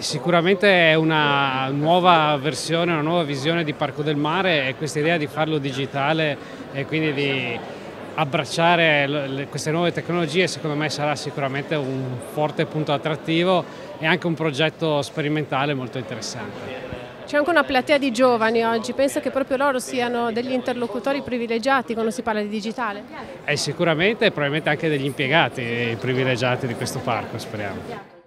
Sicuramente è una nuova versione, una nuova visione di Parco del Mare e questa idea di farlo digitale e quindi di abbracciare queste nuove tecnologie secondo me sarà sicuramente un forte punto attrattivo e anche un progetto sperimentale molto interessante. C'è anche una platea di giovani oggi, penso che proprio loro siano degli interlocutori privilegiati quando si parla di digitale? Eh, sicuramente e probabilmente anche degli impiegati eh, privilegiati di questo parco, speriamo.